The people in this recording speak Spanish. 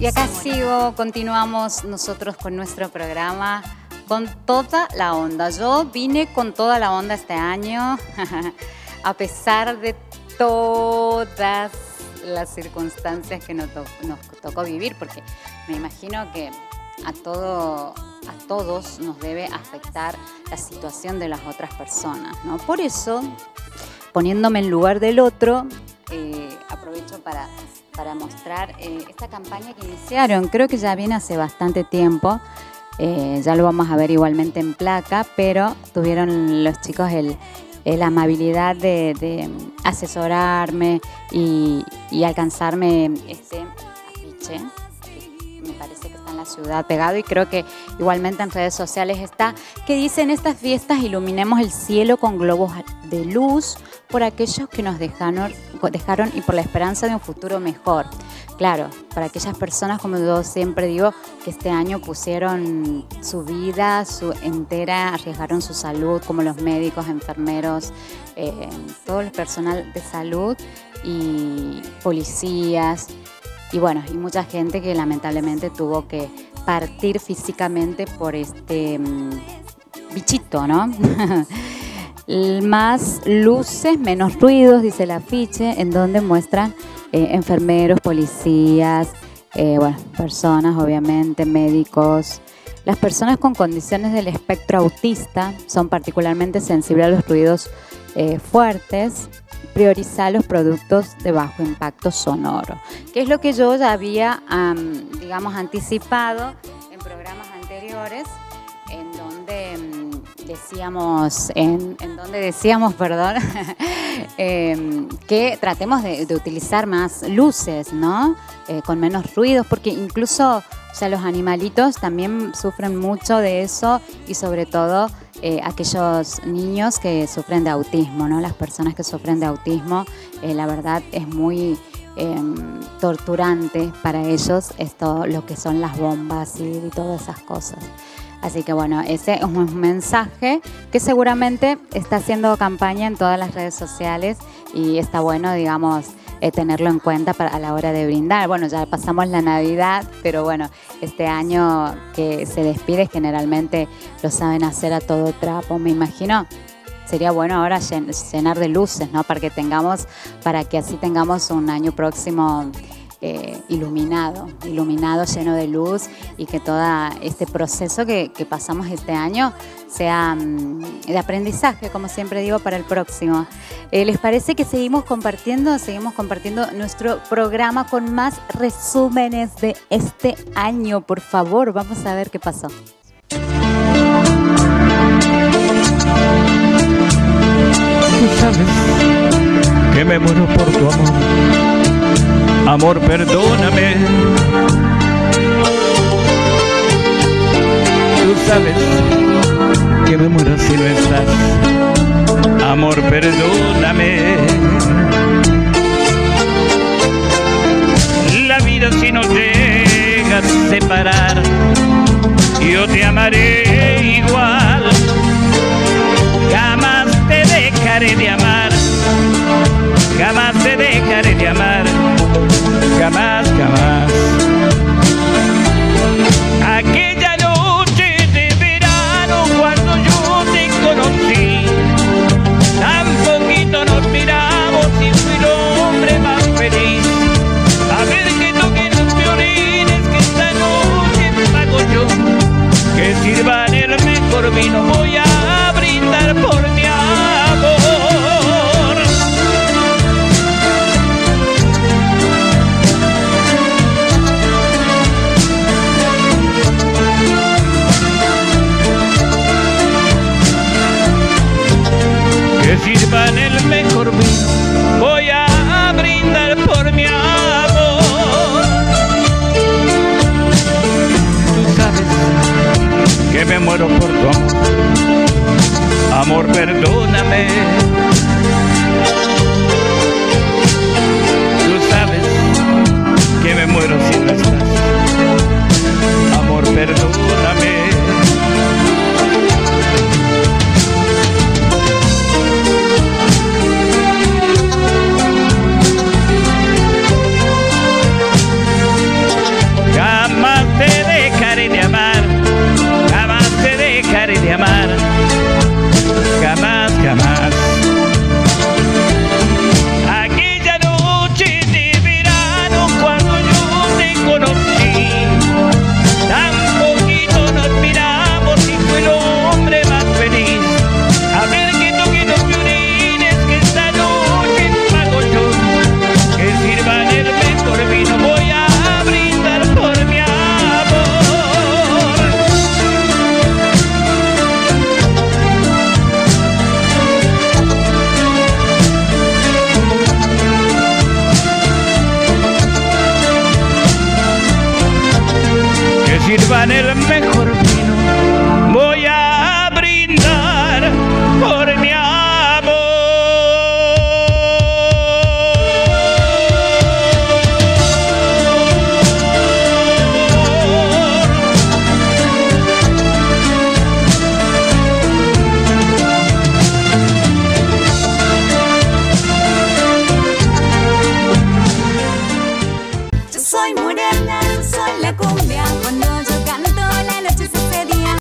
Y acá sigo, continuamos nosotros con nuestro programa con toda la onda. Yo vine con toda la onda este año, a pesar de todas las circunstancias que nos, tocó vivir, porque me imagino que a, todo, a todos nos debe afectar la situación de las otras personas. ¿no? Por eso, poniéndome en lugar del otro, eh, aprovecho para para mostrar eh, esta campaña que iniciaron. Creo que ya viene hace bastante tiempo. Eh, ya lo vamos a ver igualmente en placa, pero tuvieron los chicos el, la amabilidad de, asesorarme y, y, alcanzarme este afiche. Me parece que está en la ciudad pegado y creo que igualmente en redes sociales está, que dice en estas fiestas iluminemos el cielo con globos de luz por aquellos que nos dejaron, dejaron y por la esperanza de un futuro mejor. Claro, para aquellas personas, como yo siempre digo, que este año pusieron su vida su entera, arriesgaron su salud, como los médicos, enfermeros, eh, todo el personal de salud y policías. Y bueno, y mucha gente que lamentablemente tuvo que partir físicamente por este mm, bichito, ¿no? más luces, menos ruidos, dice el afiche, en donde muestran eh, enfermeros, policías, eh, bueno, personas, obviamente, médicos. Las personas con condiciones del espectro autista son particularmente sensibles a los ruidos eh, fuertes. Priorizar los productos de bajo impacto sonoro, que es lo que yo ya había, digamos, anticipado en programas anteriores, decíamos, en, donde decíamos, perdón, em, que tratemos de, utilizar más luces, ¿no? Eh, con menos ruidos, porque incluso, sea, los animalitos también sufren mucho de eso y sobre todo eh, aquellos niños que sufren de autismo, ¿no? Las personas que sufren de autismo, eh, la verdad es muy em, torturante para ellos esto, lo que son las bombas y todas esas cosas. Así que bueno, ese es un mensaje que seguramente está haciendo campaña en todas las redes sociales y está bueno, digamos, eh, tenerlo en cuenta para, a la hora de brindar. Bueno, ya pasamos la Navidad, pero bueno, este año que se despide generalmente lo saben hacer a todo trapo, me imagino sería bueno ahora llenar de luces, ¿no? Para que tengamos, para que así tengamos un año próximo eh, iluminado, iluminado, lleno de luz y que todo este proceso que, pasamos este año sea mm, de aprendizaje, como siempre digo, para el próximo. Eh, ¿Les parece que seguimos compartiendo? Seguimos compartiendo nuestro programa con más resúmenes de este año. Por favor, vamos a ver qué pasó. sabes que me muero por tu amor Amor, perdóname. Tú sabes que me muero si no estás. Amor, perdóname. La vida si no llega a separar, yo te amaré me muero por tu amor. Amor, perdóname toman el mejor